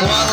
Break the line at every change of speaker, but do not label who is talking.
Cuatro.